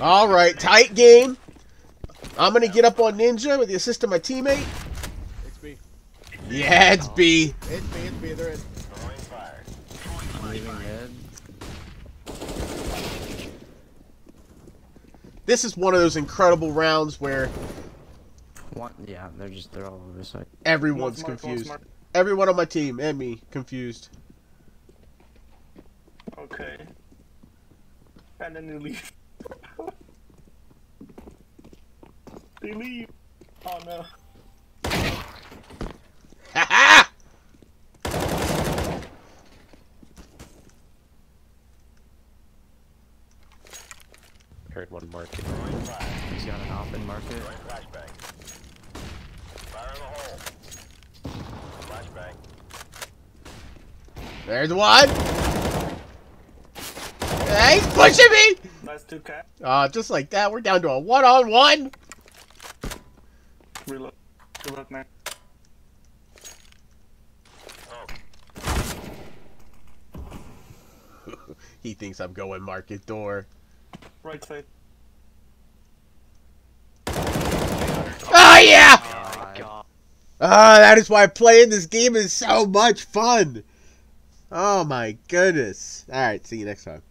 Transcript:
All right, tight game. I'm gonna get up on Ninja with the assist of my teammate. It's B. Yeah, it's B. It's B. It's B. They're in. I'm leaving mid. This is one of those incredible rounds where One, yeah, they're just they're all over the side. everyone's smart, confused. smart. Everyone on my team and me confused. Okay. And then they leave. They leave. Oh no. Ha Heard one market. He's got an open market. There's one. Hey, he's pushing me. Nice two cat. Uh, just like that, we're down to a one-on-one. Reload. Good luck, man. He thinks I'm going market door. Right side. Oh yeah! God. Ah, that is why playing this game is so much fun. Oh my goodness. Alright, see you next time.